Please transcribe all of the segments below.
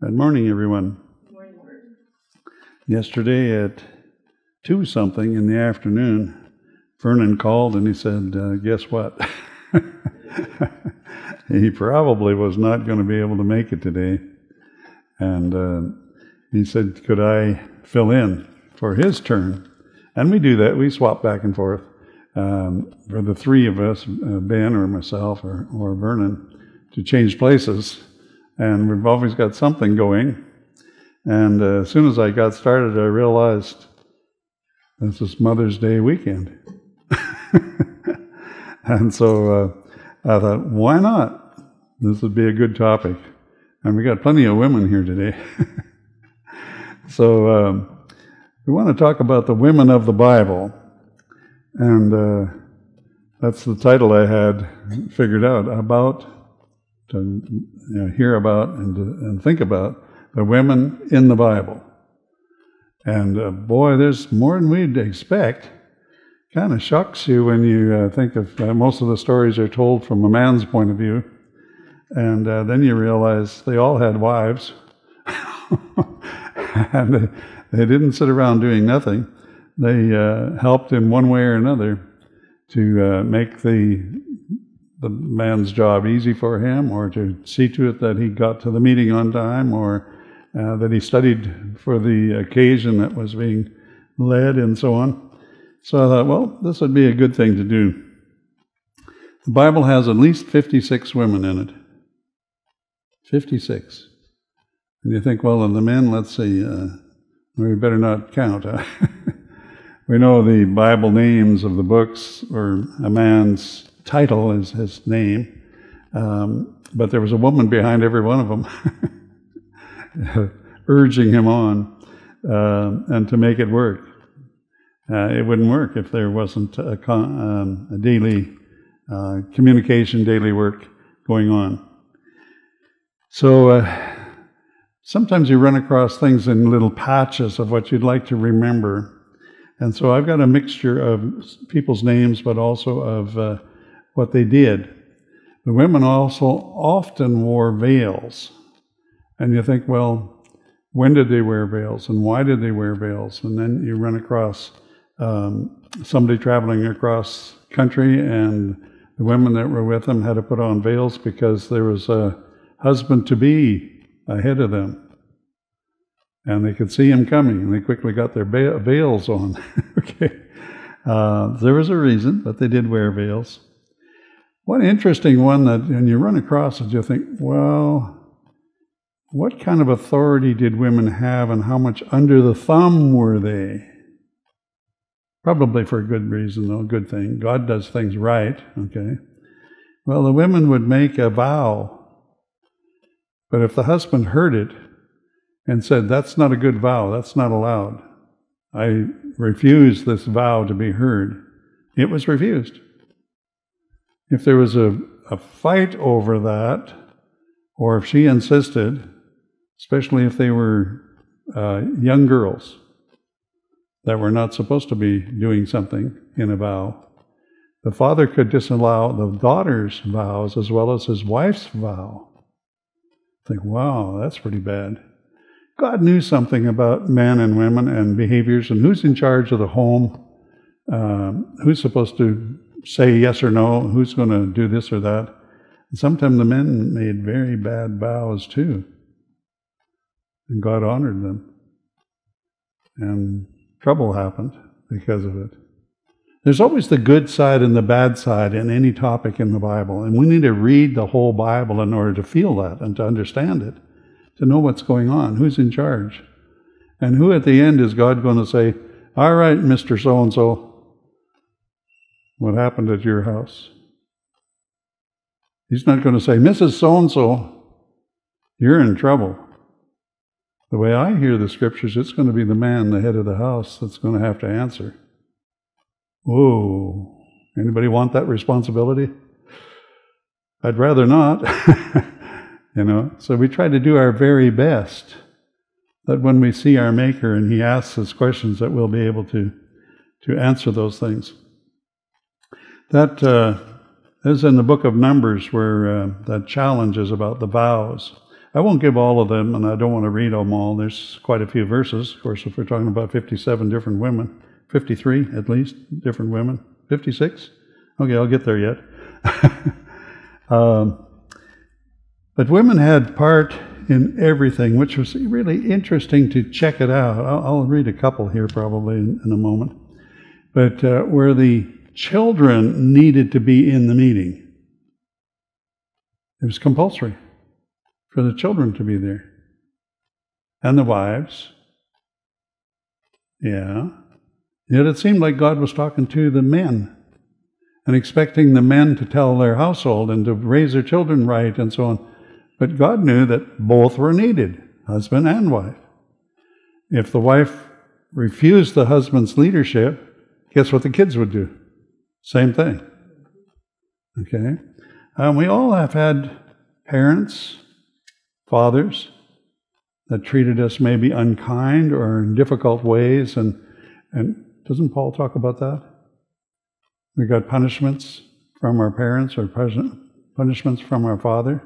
Good morning, everyone. Morning. Yesterday at two something in the afternoon, Vernon called and he said, uh, "Guess what? he probably was not going to be able to make it today." And uh, he said, "Could I fill in for his turn?" And we do that. We swap back and forth um, for the three of us, uh, Ben or myself or, or Vernon, to change places and we've always got something going. And uh, as soon as I got started, I realized this is Mother's Day weekend. and so uh, I thought, why not? This would be a good topic. And we got plenty of women here today. so um, we want to talk about the women of the Bible. And uh, that's the title I had figured out about to you know, hear about and, to, and think about the women in the Bible. And uh, boy, there's more than we'd expect. Kind of shocks you when you uh, think of uh, most of the stories are told from a man's point of view. And uh, then you realize they all had wives. and they, they, didn't sit around doing nothing. They uh, helped in one way or another to uh, make the the man's job easy for him, or to see to it that he got to the meeting on time, or uh, that he studied for the occasion that was being led, and so on. So I thought, well, this would be a good thing to do. The Bible has at least 56 women in it. 56. And you think, well, of the men, let's see, uh, we better not count. we know the Bible names of the books or a man's title is his name, um, but there was a woman behind every one of them, urging him on uh, and to make it work. Uh, it wouldn't work if there wasn't a, con- um, a daily uh, communication, daily work going on. So uh, sometimes you run across things in little patches of what you'd like to remember. And so I've got a mixture of people's names, but also of uh, what they did. The women also often wore veils. And you think, well, when did they wear veils and why did they wear veils? And then you run across um, somebody traveling across country and the women that were with them had to put on veils because there was a husband to be ahead of them. And they could see him coming and they quickly got their veils on. okay. Uh, there was a reason, but they did wear veils. One interesting one that when you run across it, you think, well, what kind of authority did women have and how much under the thumb were they? Probably for a good reason, though, a good thing. God does things right, okay? Well, the women would make a vow, but if the husband heard it and said, that's not a good vow, that's not allowed, I refuse this vow to be heard, it was refused. If there was a, a fight over that, or if she insisted, especially if they were uh, young girls that were not supposed to be doing something in a vow, the father could disallow the daughter's vows as well as his wife's vow. Think, wow, that's pretty bad. God knew something about men and women and behaviors and who's in charge of the home, um, who's supposed to say yes or no, who's going to do this or that. And sometimes the men made very bad vows too. And God honored them. And trouble happened because of it. There's always the good side and the bad side in any topic in the Bible. And we need to read the whole Bible in order to feel that and to understand it, to know what's going on, who's in charge. And who at the end is God going to say, All right, Mr. So and so, what happened at your house. He's not going to say, Mrs. So and so, you're in trouble. The way I hear the scriptures, it's going to be the man, the head of the house, that's going to have to answer. Whoa. Anybody want that responsibility? I'd rather not. you know, so we try to do our very best that when we see our Maker and He asks us questions, that we'll be able to, to answer those things. That uh, is in the book of Numbers where uh, that challenge is about the vows. I won't give all of them, and I don't want to read them all. There's quite a few verses. Of course, if we're talking about 57 different women, 53 at least different women, 56? Okay, I'll get there yet. um, but women had part in everything, which was really interesting to check it out. I'll, I'll read a couple here probably in, in a moment. But uh, where the children needed to be in the meeting, it was compulsory for the children to be there. And the wives. Yeah. Yet it seemed like God was talking to the men and expecting the men to tell their household and to raise their children right and so on. But God knew that both were needed, husband and wife. If the wife refused the husband's leadership, guess what the kids would do? Same thing. Okay? Um, we all have had parents, fathers that treated us maybe unkind or in difficult ways. And, and doesn't Paul talk about that? We got punishments from our parents or punishments from our father.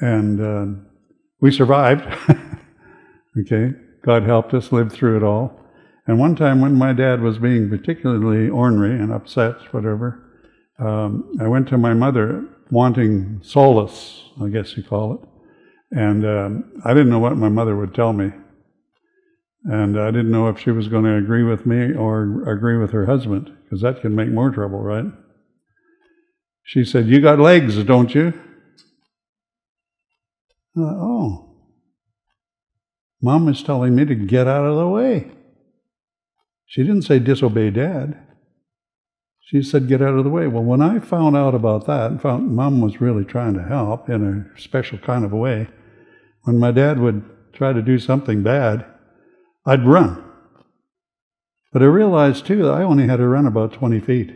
And uh, we survived. okay? God helped us live through it all. And one time when my dad was being particularly ornery and upset, whatever, um, I went to my mother wanting solace, I guess you call it. And um, I didn't know what my mother would tell me. And I didn't know if she was going to agree with me or agree with her husband, because that can make more trouble, right? She said, You got legs, don't you? Thought, oh. Mom is telling me to get out of the way. She didn't say disobey dad. She said, get out of the way. Well, when I found out about that and found mom was really trying to help in a special kind of a way, when my dad would try to do something bad, I'd run. But I realized too that I only had to run about 20 feet.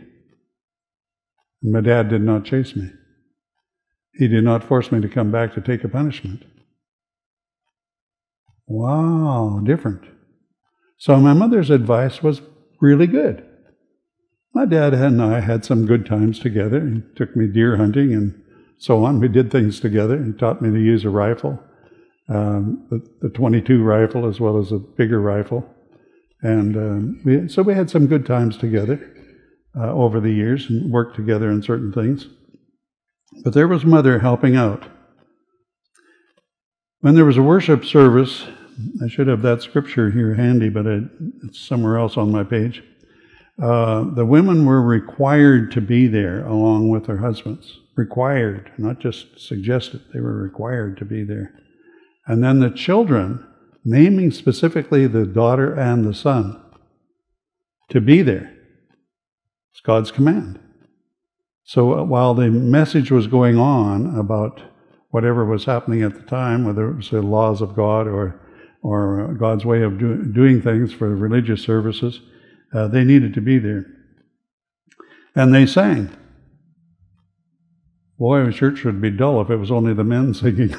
And my dad did not chase me. He did not force me to come back to take a punishment. Wow, different. So my mother's advice was really good. My dad and I had some good times together. He took me deer hunting and so on. We did things together. He taught me to use a rifle um, the, the 22 rifle as well as a bigger rifle. And um, we, so we had some good times together uh, over the years and worked together in certain things. But there was Mother helping out. When there was a worship service, I should have that scripture here handy, but it's somewhere else on my page. Uh, the women were required to be there along with their husbands. Required, not just suggested, they were required to be there. And then the children, naming specifically the daughter and the son, to be there. It's God's command. So uh, while the message was going on about whatever was happening at the time, whether it was the laws of God or, or uh, God's way of do, doing things for religious services, uh, they needed to be there. And they sang. Boy, a church would be dull if it was only the men singing.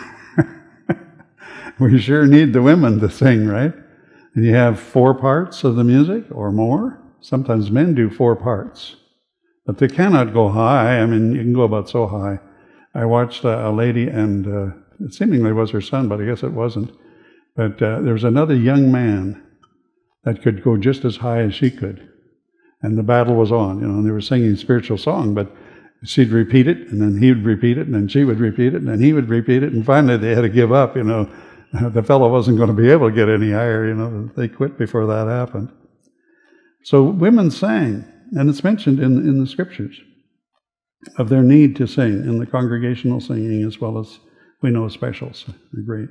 we sure need the women to sing, right? And you have four parts of the music or more. Sometimes men do four parts, but they cannot go high. I mean, you can go about so high. I watched a, a lady, and uh, it seemingly was her son, but I guess it wasn't. But uh, there was another young man that could go just as high as she could. And the battle was on, you know, and they were singing spiritual song, but she'd repeat it, and then he would repeat it, and then she would repeat it, and then he would repeat it, and finally they had to give up, you know. the fellow wasn't going to be able to get any higher, you know, they quit before that happened. So women sang, and it's mentioned in, in the scriptures of their need to sing in the congregational singing as well as we know specials. Great.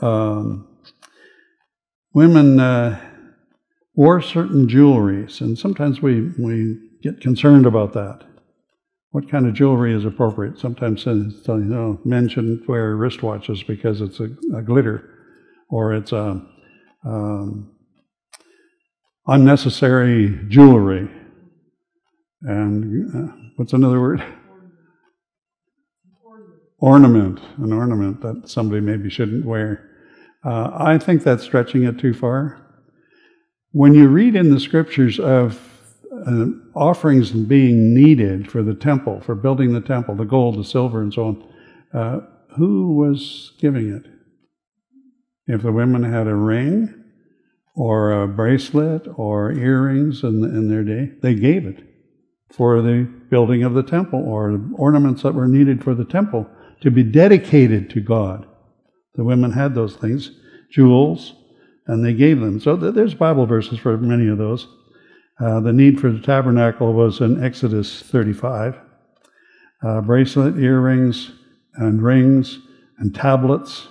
Um, women uh, wore certain jewelries, and sometimes we, we get concerned about that what kind of jewelry is appropriate. Sometimes you know, men shouldn't wear wristwatches because it's a, a glitter or it's a um, unnecessary jewelry. And uh, what's another word? Ornament, an ornament that somebody maybe shouldn't wear. Uh, I think that's stretching it too far. When you read in the scriptures of uh, offerings being needed for the temple, for building the temple, the gold, the silver, and so on. Uh, who was giving it? If the women had a ring or a bracelet or earrings in, in their day, they gave it for the building of the temple or ornaments that were needed for the temple to be dedicated to God. The women had those things, jewels, and they gave them. So there's Bible verses for many of those. Uh, the need for the tabernacle was in Exodus 35. Uh, bracelet, earrings, and rings, and tablets,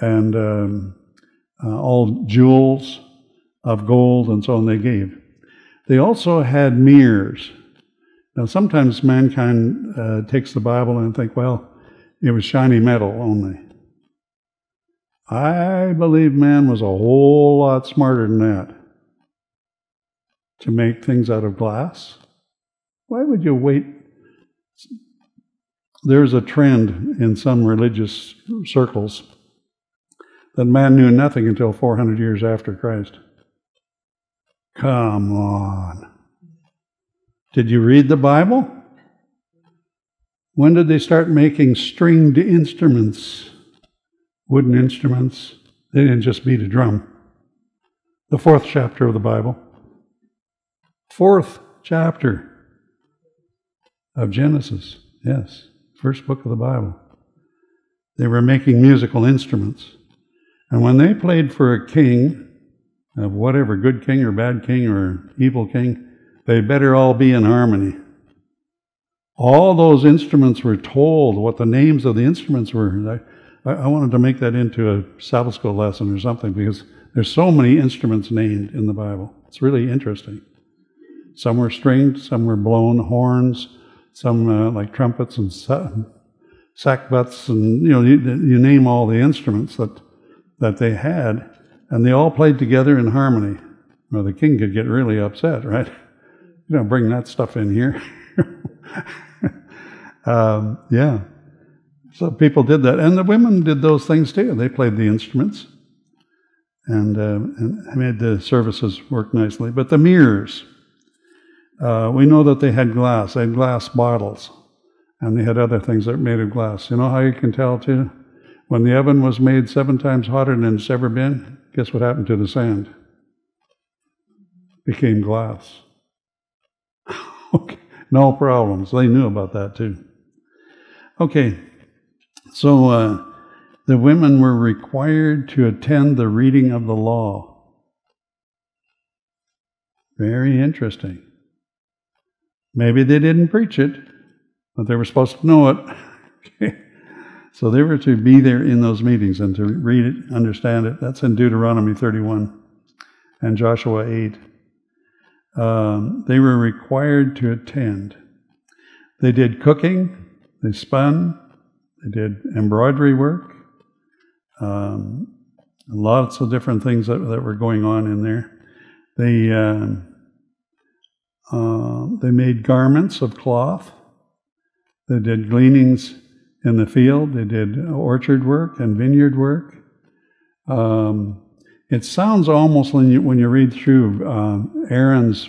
and um, uh, all jewels of gold, and so on they gave. They also had mirrors. Now, sometimes mankind uh, takes the Bible and think, well, it was shiny metal only. I believe man was a whole lot smarter than that to make things out of glass. Why would you wait? There's a trend in some religious circles that man knew nothing until 400 years after Christ. Come on. Did you read the Bible? When did they start making stringed instruments, wooden instruments? They didn't just beat a drum. The fourth chapter of the Bible. Fourth chapter of Genesis. Yes, first book of the Bible. They were making musical instruments. And when they played for a king, of whatever, good king or bad king or evil king, they better all be in harmony. All those instruments were told what the names of the instruments were. I, I wanted to make that into a Sabbath school lesson or something because there's so many instruments named in the Bible. It's really interesting. Some were stringed, some were blown, horns, some uh, like trumpets and sackbuts, and you know, you, you name all the instruments that that they had, and they all played together in harmony. Well, the king could get really upset, right? You don't bring that stuff in here. um, yeah. So people did that. And the women did those things too. They played the instruments and, uh, and made the services work nicely. But the mirrors, uh, we know that they had glass. They had glass bottles. And they had other things that were made of glass. You know how you can tell too? When the oven was made seven times hotter than it's ever been, guess what happened to the sand? Became glass. okay. No problems. They knew about that too. Okay, so uh, the women were required to attend the reading of the law. Very interesting. Maybe they didn't preach it, but they were supposed to know it. okay. So they were to be there in those meetings and to read it, understand it. That's in Deuteronomy 31 and Joshua 8 um, they were required to attend. They did cooking, they spun, they did embroidery work, um, lots of different things that, that were going on in there. They, um, uh, they made garments of cloth. They did gleanings in the field. They did orchard work and vineyard work. Um, it sounds almost when you, when you read through um, Aaron's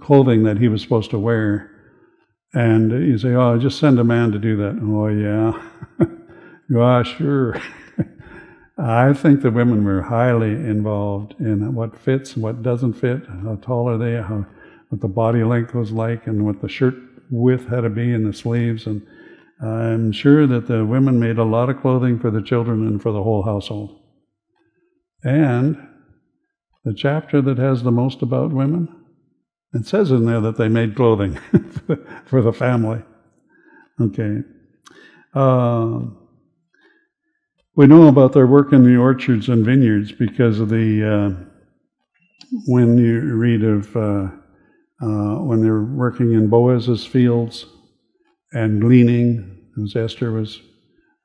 clothing that he was supposed to wear, and you say, "Oh, just send a man to do that." Oh, yeah, yeah, sure. I think the women were highly involved in what fits and what doesn't fit, how tall are they, how what the body length was like, and what the shirt width had to be in the sleeves. And I'm sure that the women made a lot of clothing for the children and for the whole household. And the chapter that has the most about women, it says in there that they made clothing for the family. Okay. Uh, we know about their work in the orchards and vineyards because of the, uh, when you read of uh, uh when they're working in Boaz's fields and gleaning, as Esther was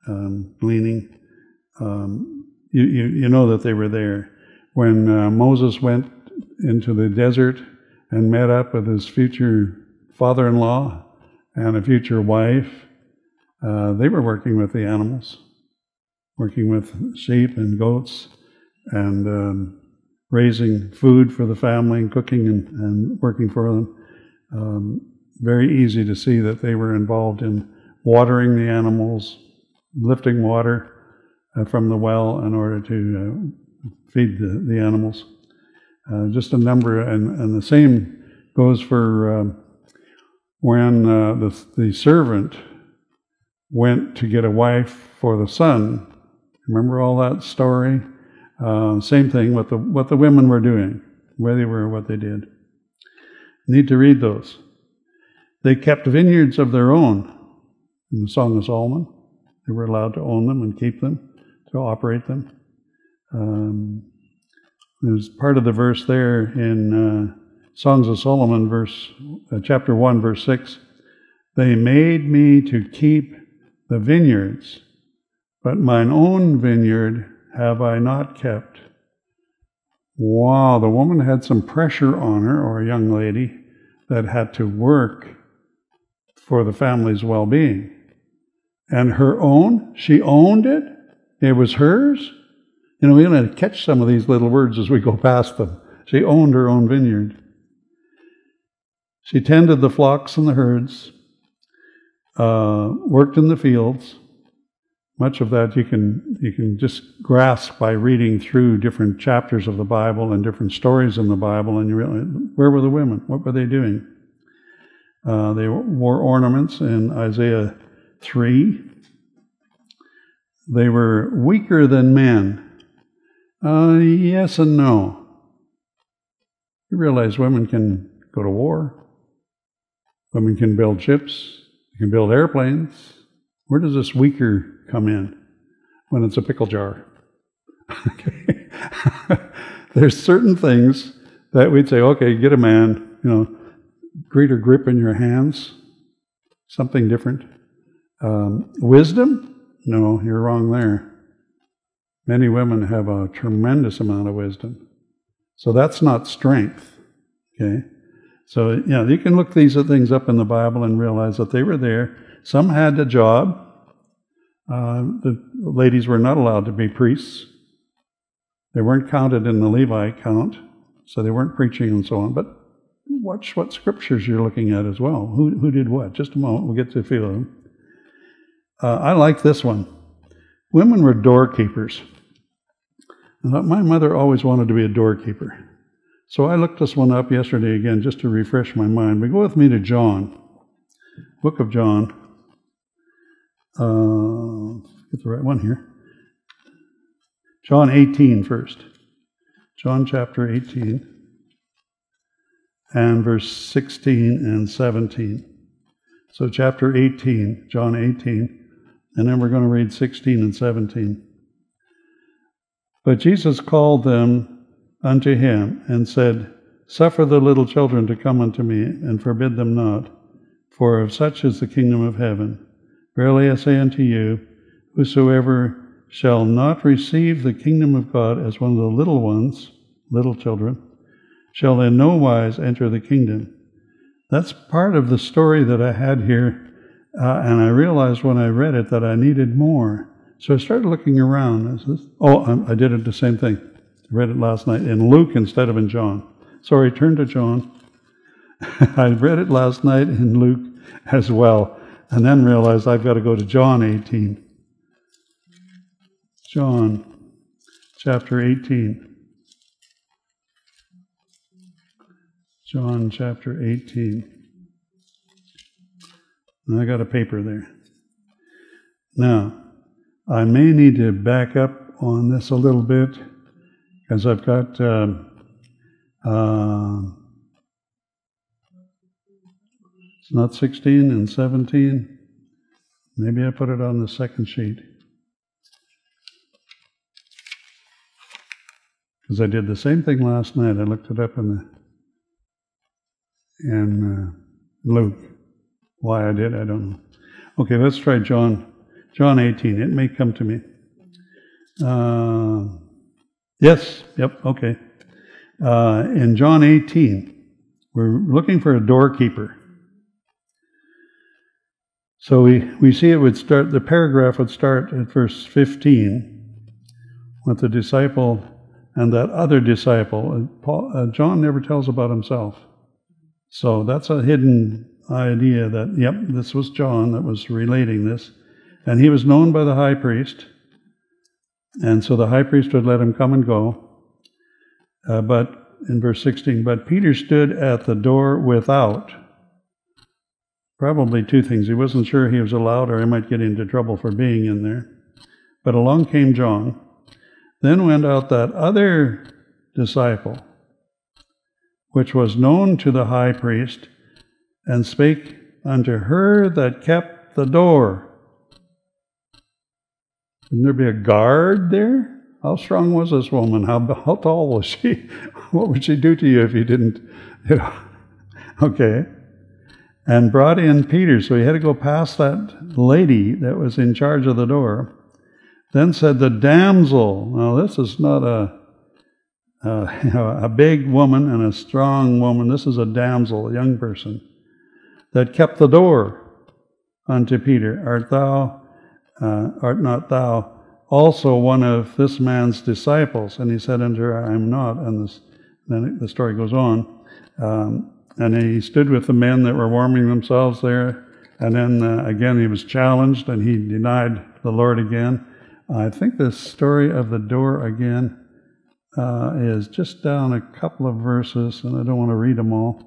um, gleaning. Um, you, you, you know that they were there. When uh, Moses went into the desert and met up with his future father in law and a future wife, uh, they were working with the animals, working with sheep and goats and um, raising food for the family and cooking and, and working for them. Um, very easy to see that they were involved in watering the animals, lifting water from the well in order to uh, feed the, the animals. Uh, just a number, and, and the same goes for when uh, the, the servant went to get a wife for the son. Remember all that story? Uh, same thing with the, what the women were doing, where they were, what they did. Need to read those. They kept vineyards of their own in the Song of Solomon. They were allowed to own them and keep them, to operate them. Um, there's part of the verse there in uh, Songs of Solomon, verse uh, chapter one, verse six. They made me to keep the vineyards, but mine own vineyard have I not kept. Wow, the woman had some pressure on her, or a young lady that had to work for the family's well being. And her own, she owned it, it was hers. You know, we're going to catch some of these little words as we go past them. She owned her own vineyard. She tended the flocks and the herds, uh, worked in the fields. Much of that you can you can just grasp by reading through different chapters of the Bible and different stories in the Bible, and you realize where were the women? What were they doing? Uh, they wore ornaments in Isaiah three. They were weaker than men. Uh, yes and no. You realize women can go to war. Women can build ships. You can build airplanes. Where does this weaker come in? When it's a pickle jar. okay. There's certain things that we'd say, okay, get a man, you know, greater grip in your hands, something different. Um, wisdom? No, you're wrong there. Many women have a tremendous amount of wisdom. So that's not strength. Okay? So, you know, you can look these things up in the Bible and realize that they were there. Some had a job. Uh, the ladies were not allowed to be priests. They weren't counted in the Levite count, so they weren't preaching and so on. But watch what scriptures you're looking at as well. Who, who did what? Just a moment, we'll get to a few of them. Uh, I like this one. Women were doorkeepers. My mother always wanted to be a doorkeeper. So I looked this one up yesterday again just to refresh my mind. But go with me to John, book of John. Uh, get the right one here. John 18 first. John chapter 18 and verse 16 and 17. So, chapter 18, John 18, and then we're going to read 16 and 17. But Jesus called them unto him, and said, Suffer the little children to come unto me, and forbid them not, for of such is the kingdom of heaven. Verily I say unto you, whosoever shall not receive the kingdom of God as one of the little ones, little children, shall in no wise enter the kingdom. That's part of the story that I had here, uh, and I realized when I read it that I needed more. So I started looking around. I oh, I did it the same thing. I read it last night in Luke instead of in John. Sorry, turn to John. I read it last night in Luke as well, and then realized I've got to go to John 18. John chapter 18. John chapter 18. I got a paper there. Now, I may need to back up on this a little bit because I've got uh, it's not 16 and 17. Maybe I put it on the second sheet. Because I did the same thing last night. I looked it up in the in uh, Luke. Why I did, I don't know. Okay, let's try John John 18. It may come to me. Uh, Yes, yep, okay. Uh, in John 18, we're looking for a doorkeeper. So we, we see it would start, the paragraph would start at verse 15 with the disciple and that other disciple. Paul, uh, John never tells about himself. So that's a hidden idea that, yep, this was John that was relating this. And he was known by the high priest. And so the high priest would let him come and go. Uh, but in verse 16, but Peter stood at the door without. Probably two things. He wasn't sure he was allowed, or he might get into trouble for being in there. But along came John. Then went out that other disciple, which was known to the high priest, and spake unto her that kept the door. Wouldn't there be a guard there? How strong was this woman? How, how tall was she? What would she do to you if you didn't, you know? Okay. And brought in Peter, so he had to go past that lady that was in charge of the door. Then said the damsel. Now this is not a uh, you know, a big woman and a strong woman. This is a damsel, a young person, that kept the door unto Peter. Art thou, uh, art not thou also one of this man's disciples? And he said unto her, I am not. And this, then the story goes on. Um, and he stood with the men that were warming themselves there. And then uh, again, he was challenged and he denied the Lord again. I think the story of the door again uh, is just down a couple of verses, and I don't want to read them all.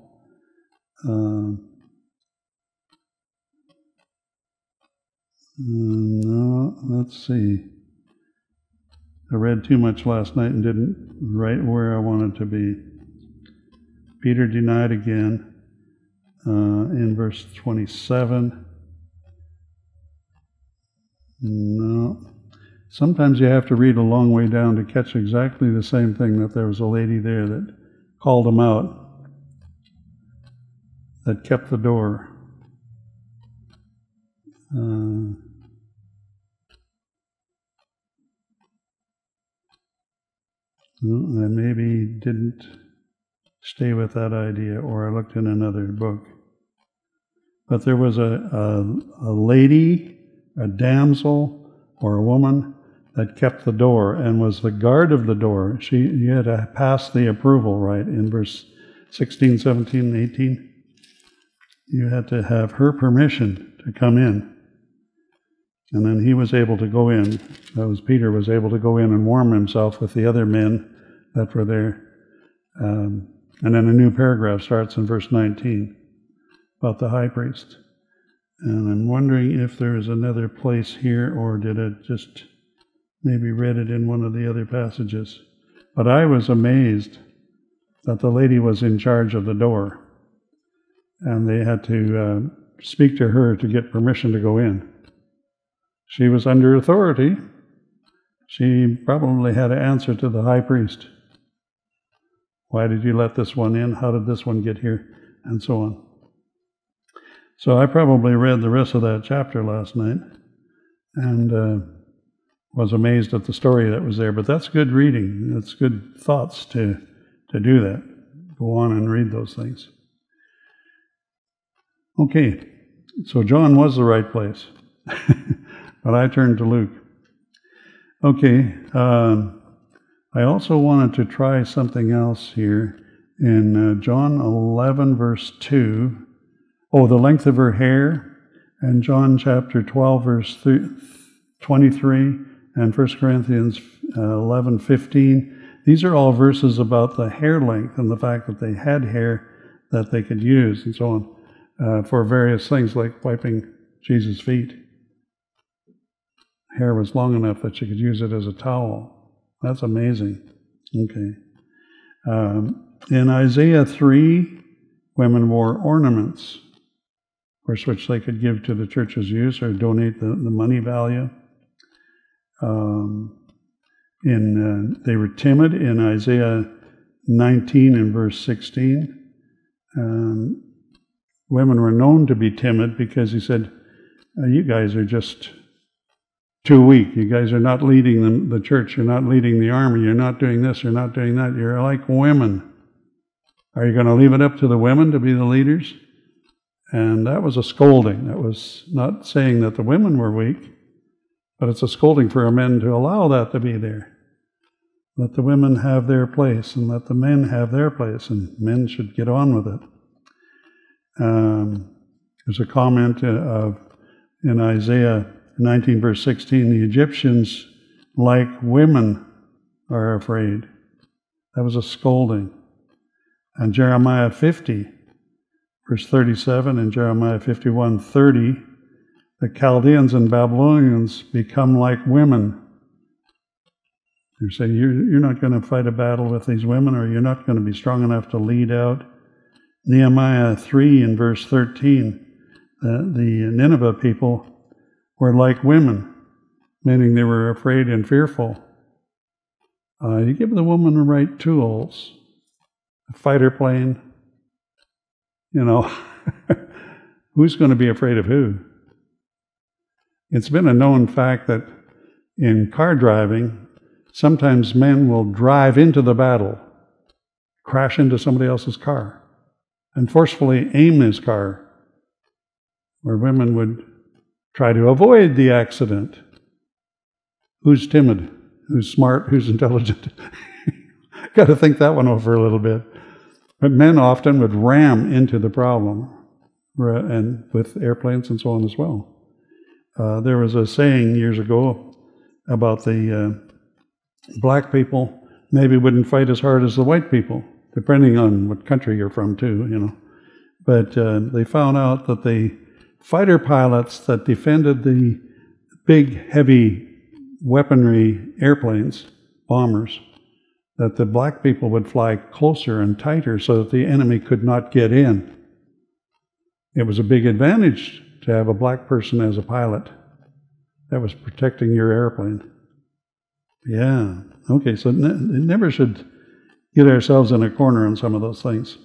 Uh, no, let's see. I read too much last night and didn't write where I wanted to be. Peter denied again uh, in verse 27. No. Sometimes you have to read a long way down to catch exactly the same thing that there was a lady there that called him out, that kept the door. Uh, I maybe didn't stay with that idea, or I looked in another book. But there was a, a, a lady, a damsel, or a woman that kept the door and was the guard of the door. She you had to pass the approval, right, in verse 16, 17, 18. You had to have her permission to come in. And then he was able to go in. That was Peter was able to go in and warm himself with the other men that were there. Um, and then a new paragraph starts in verse 19 about the high priest. And I'm wondering if there is another place here, or did it just maybe read it in one of the other passages. But I was amazed that the lady was in charge of the door, and they had to uh, speak to her to get permission to go in. She was under authority. She probably had an answer to the high priest. Why did you let this one in? How did this one get here? And so on. So I probably read the rest of that chapter last night, and uh, was amazed at the story that was there. But that's good reading. It's good thoughts to, to do that. Go on and read those things. Okay, so John was the right place. but I turned to Luke. Okay, um, I also wanted to try something else here in uh, John 11, verse 2. Oh, the length of her hair, and John chapter 12, verse 23 and 1 Corinthians uh, 11 15. These are all verses about the hair length and the fact that they had hair that they could use and so on uh, for various things like wiping Jesus' feet. Hair was long enough that you could use it as a towel. That's amazing. Okay. Um, in Isaiah 3, women wore ornaments, of course, which they could give to the church's use or donate the, the money value. Um, in, uh, they were timid in Isaiah 19 and verse 16. Um, women were known to be timid because he said, uh, You guys are just too weak. You guys are not leading the, the church. You're not leading the army. You're not doing this. You're not doing that. You're like women. Are you going to leave it up to the women to be the leaders? And that was a scolding. That was not saying that the women were weak. But it's a scolding for our men to allow that to be there. Let the women have their place and let the men have their place, and men should get on with it. Um, there's a comment of in Isaiah 19 verse 16, the Egyptians, like women, are afraid. That was a scolding. And Jeremiah 50, verse 37, and Jeremiah 51, 30, the Chaldeans and Babylonians become like women. Saying you're, you're not going to fight a battle with these women, or you're not going to be strong enough to lead out. Nehemiah 3 and verse 13, the, the Nineveh people were like women, meaning they were afraid and fearful. Uh, you give the woman the right tools, a fighter plane, you know, who's going to be afraid of who? It's been a known fact that in car driving, sometimes men will drive into the battle, crash into somebody else's car, and forcefully aim his car, where women would try to avoid the accident. Who's timid? Who's smart? Who's intelligent? Got to think that one over a little bit. But men often would ram into the problem, and with airplanes and so on as well. Uh, there was a saying years ago about the uh, black people maybe wouldn't fight as hard as the white people, depending on what country you're from, too, you know. But uh, they found out that the fighter pilots that defended the big, heavy weaponry airplanes, bombers, that the black people would fly closer and tighter so that the enemy could not get in. It was a big advantage to have a black person as a pilot that was protecting your airplane. Yeah, okay, so ne- never should get ourselves in a corner on some of those things.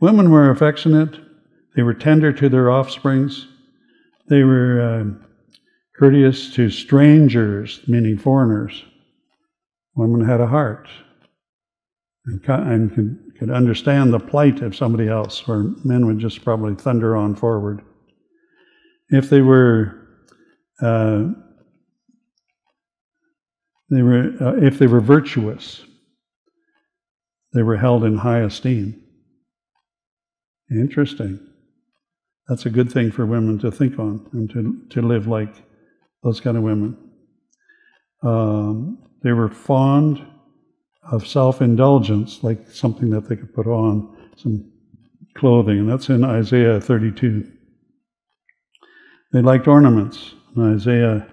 Women were affectionate, they were tender to their offsprings, they were uh, courteous to strangers, meaning foreigners. Women had a heart and, and could, could understand the plight of somebody else, where men would just probably thunder on forward. If they were uh, they were, uh, if they were virtuous, they were held in high esteem. Interesting. That's a good thing for women to think on and to, to live like those kind of women. Um, they were fond of self indulgence, like something that they could put on, some clothing, and that's in Isaiah 32. They liked ornaments. In Isaiah,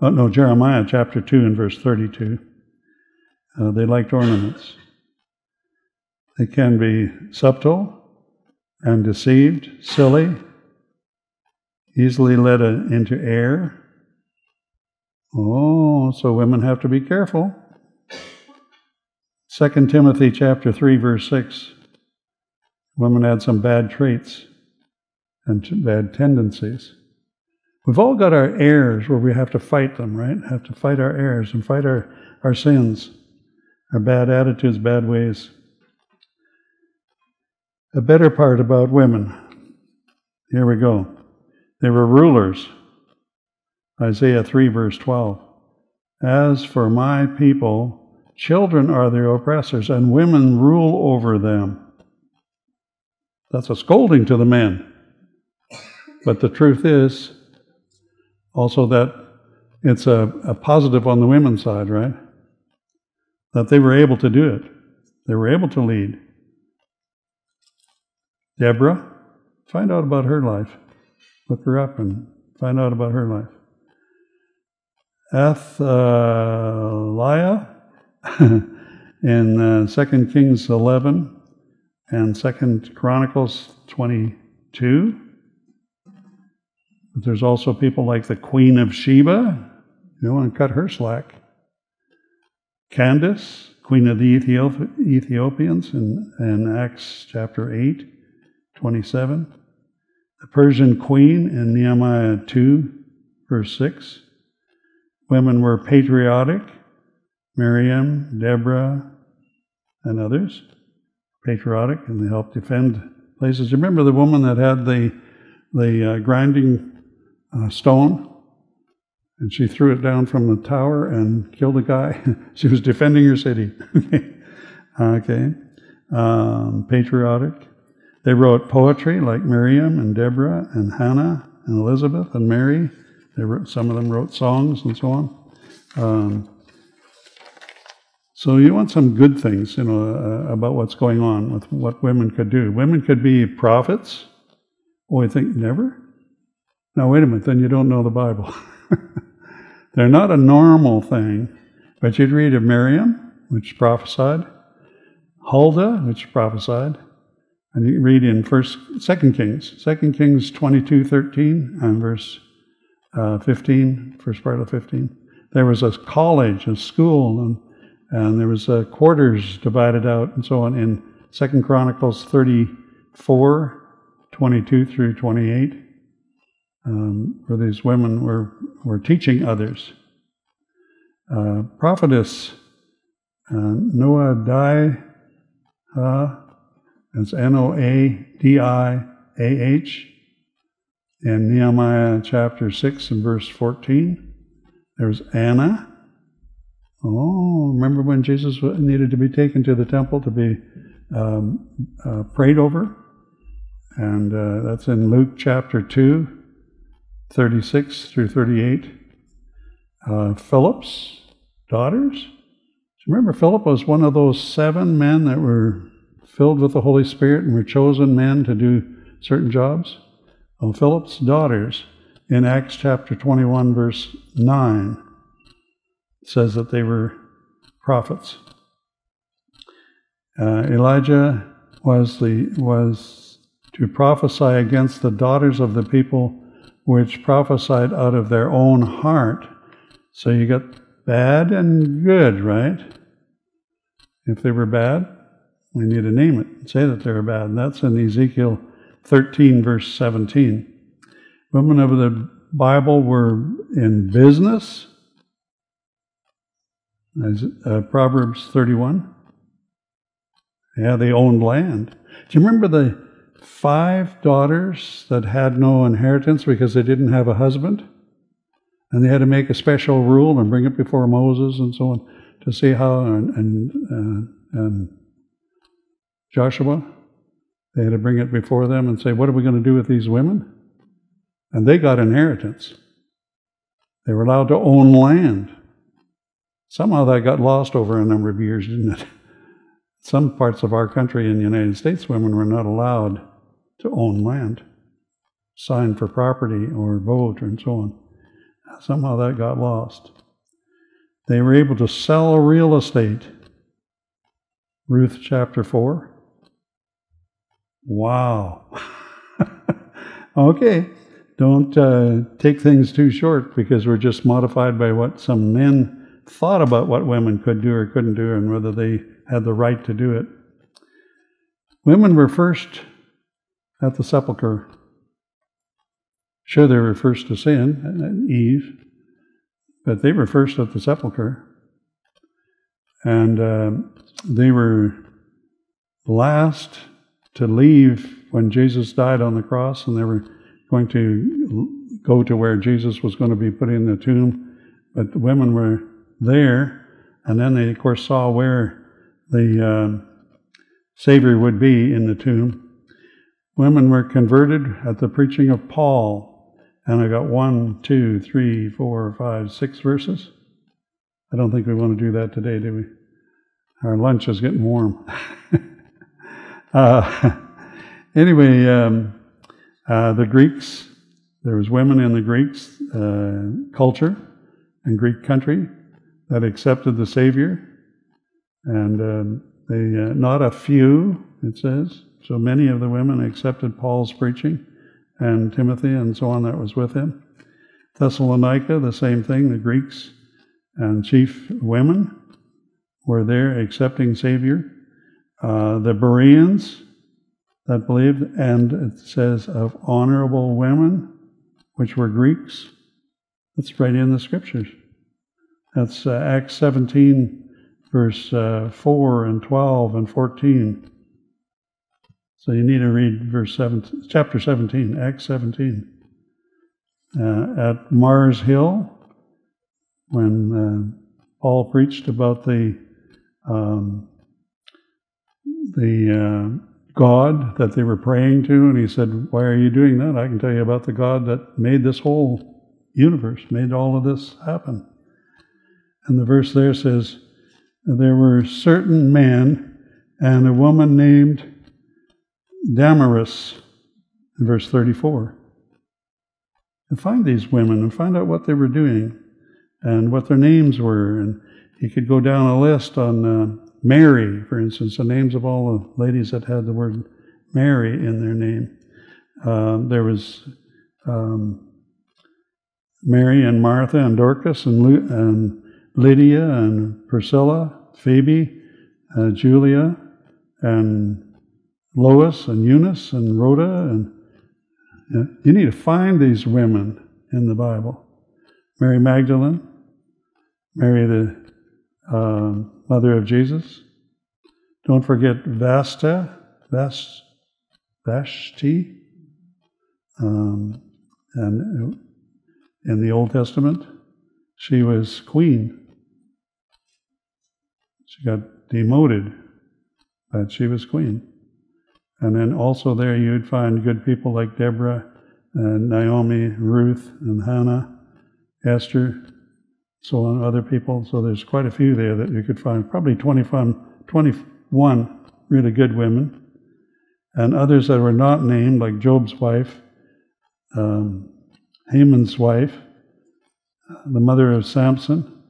oh, no, Jeremiah chapter 2 and verse 32. Uh, they liked ornaments. They can be subtle and deceived, silly, easily led into error. Oh, so women have to be careful. 2 Timothy chapter 3 verse 6. Women had some bad traits and bad tendencies. We've all got our errors where we have to fight them, right? Have to fight our errors and fight our, our sins, our bad attitudes, bad ways. A better part about women. Here we go. They were rulers. Isaiah 3, verse 12. As for my people, children are their oppressors, and women rule over them. That's a scolding to the men. But the truth is also that it's a, a positive on the women's side, right? That they were able to do it, they were able to lead. Deborah, find out about her life. Look her up and find out about her life. Athaliah in uh, 2 Kings 11 and 2 Chronicles 22. But there's also people like the Queen of Sheba. You don't want to cut her slack. Candace, Queen of the Ethiopians in, in Acts chapter 8. 27. The Persian queen in Nehemiah 2, verse 6. Women were patriotic. Miriam, Deborah, and others. Patriotic, and they helped defend places. Remember the woman that had the, the uh, grinding uh, stone? And she threw it down from the tower and killed a guy. she was defending her city. okay. Um, patriotic. They wrote poetry like Miriam and Deborah and Hannah and Elizabeth and Mary They wrote, some of them wrote songs and so on. Um, so you want some good things, you know, uh, about what's going on with what women could do. Women could be prophets. Oh, I think never. Now wait a minute. Then you don't know the Bible. They're not a normal thing, but you'd read of Miriam, which prophesied, Huldah, which prophesied, and you read in First, Second Kings, Second Kings twenty-two thirteen and verse uh, 15, first part of 15. There was a college, a school, and and there was uh, quarters divided out and so on in Second Chronicles 34, 22 through 28, um, where these women were, were teaching others. Uh, prophetess uh, Noadiah, uh, it's N-O-A-D-I-A-H, in Nehemiah chapter 6 and verse 14. There's Anna, Oh, remember when Jesus needed to be taken to the temple to be um, uh, prayed over? And uh, that's in Luke chapter 2, 36 through 38. Uh, Philip's daughters. Remember, Philip was one of those seven men that were filled with the Holy Spirit and were chosen men to do certain jobs? Well, Philip's daughters in Acts chapter 21, verse 9 says that they were prophets. Uh, Elijah was the was to prophesy against the daughters of the people which prophesied out of their own heart. So you got bad and good, right? If they were bad, we need to name it and say that they're bad. And that's in Ezekiel 13, verse 17. Women of the Bible were in business, uh, Proverbs 31. Yeah, they owned land. Do you remember the five daughters that had no inheritance because they didn't have a husband? And they had to make a special rule and bring it before Moses and so on to see how, and, and, uh, and Joshua, they had to bring it before them and say, What are we going to do with these women? And they got inheritance. They were allowed to own land. Somehow that got lost over a number of years, didn't it? Some parts of our country in the United States, women were not allowed to own land, sign for property or vote and so on. Somehow that got lost. They were able to sell real estate. Ruth chapter 4. Wow. okay, don't uh, take things too short because we're just modified by what some men thought about what women could do or couldn't do and whether they had the right to do it. Women were first at the sepulchre. Sure, they were first to sin, Eve, but they were first at the sepulchre. And uh, they were last to leave when Jesus died on the cross, and they were going to go to where Jesus was going to be put in the tomb. But the women were there, and then they, of course, saw where the uh, Savior would be in the tomb. Women were converted at the preaching of Paul, and I got one, two, three, four, five, six verses. I don't think we want to do that today, do we? Our lunch is getting warm. uh, anyway, um, uh, the Greeks, there was women in the Greeks uh, culture and Greek country that accepted the Savior, and um, they uh, not a few, it says. So many of the women accepted Paul's preaching, and Timothy and so on that was with him. Thessalonica, the same thing. The Greeks and chief women were there accepting Savior. Uh, the Bereans that believed, and it says of honorable women, which were Greeks. That's right in the scriptures. That's uh, Acts 17, verse uh, 4 and 12 and 14. So you need to read verse 17, chapter 17, Acts 17. Uh, at Mars Hill, when uh, Paul preached about the um, the uh, God that they were praying to, and he said, "Why are you doing that? I can tell you about the God that made this whole universe, made all of this happen. And the verse there says, There were certain men and a woman named Damaris, in verse 34. And find these women and find out what they were doing and what their names were. And you could go down a list on uh, Mary, for instance, the names of all the ladies that had the word Mary in their name. Uh, there was um, Mary and Martha and Dorcas and, Lu- and Lydia and Priscilla, Phoebe, uh, Julia, and Lois and Eunice and Rhoda. And you, know, you need to find these women in the Bible. Mary Magdalene, Mary the uh, mother of Jesus. Don't forget Vasta, Vast, Vashti, um, and in the Old Testament, she was queen. She got demoted, but she was queen. And then also there you'd find good people like Deborah and Naomi, Ruth and Hannah, Esther, so on, other people. So there's quite a few there that you could find, probably 21, 21 really good women, and others that were not named, like Job's wife, um, Haman's wife, the mother of Samson.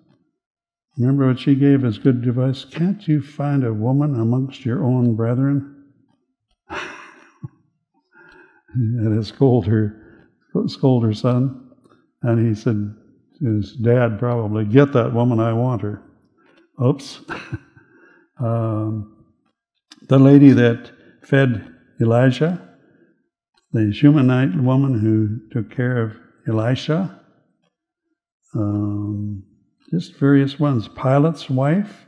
Remember what she gave as good advice? Can't you find a woman amongst your own brethren? and to scold her, scold her son. And he said, his dad probably, get that woman, I want her. Oops. um, the lady that fed Elijah, the Shunammite woman who took care of Elisha, um, just various ones. Pilate's wife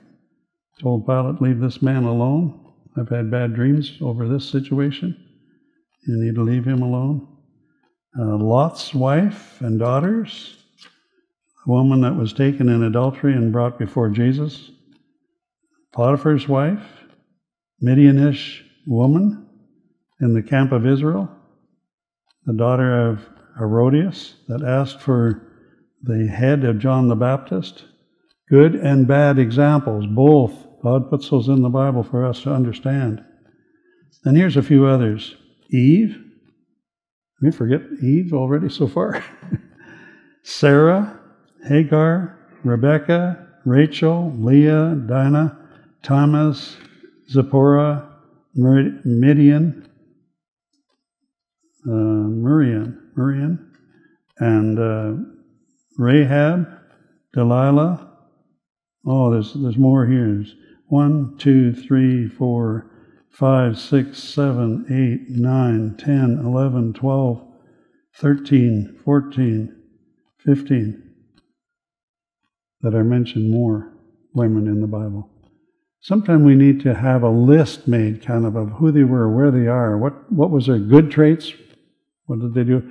told Pilate, leave this man alone. I've had bad dreams over this situation. You need to leave him alone. Uh, Lot's wife and daughters, woman that was taken in adultery and brought before Jesus. Potiphar's wife, Midianish woman in the camp of Israel, the daughter of Herodias that asked for the head of John the Baptist. Good and bad examples, both. God puts those in the Bible for us to understand. And here's a few others. Eve. We forget Eve already so far. Sarah, Hagar, Rebecca, Rachel, Leah, Dinah, Tamar, Zipporah, Midian, uh, Miriam, and uh, Rahab, Delilah. Oh, there's there's more here. There's one, two, three, four, five, six, seven, eight, nine, ten, eleven, twelve, thirteen, fourteen, fifteen. That are mentioned more women in the Bible. Sometimes we need to have a list made, kind of, of who they were, where they are, what what was their good traits, what did they do.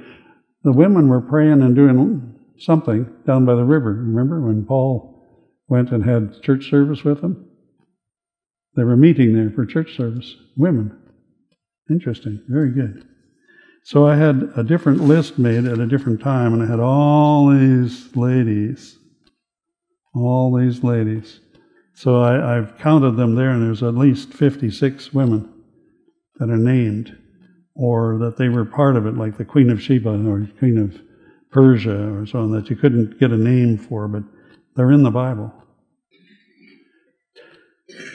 The women were praying and doing something down by the river. Remember when Paul went and had church service with them? They were meeting there for church service. Women. Interesting. Very good. So I had a different list made at a different time, and I had all these ladies. All these ladies. So I, have counted them there, and there's at least 56 women that are named, or that they were part of it, like the Queen of Sheba or Queen of Persia or so on that you couldn't get a name for, but they're in the Bible.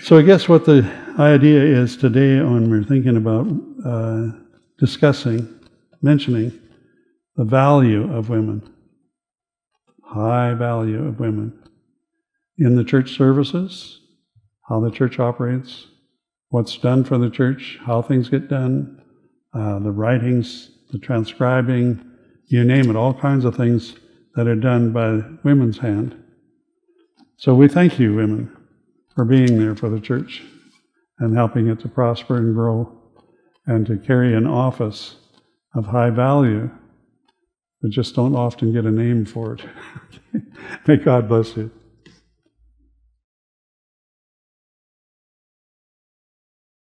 So I guess what the idea is today when we're thinking about uh, discussing, mentioning the value of women, high value of women in the church services, how the church operates, what's done for the church, how things get done, uh, the writings, the transcribing, you name it, all kinds of things that are done by women's hand. So we thank you, women, for being there for the church and helping it to prosper and grow and to carry an office of high value, but just don't often get a name for it. May God bless you.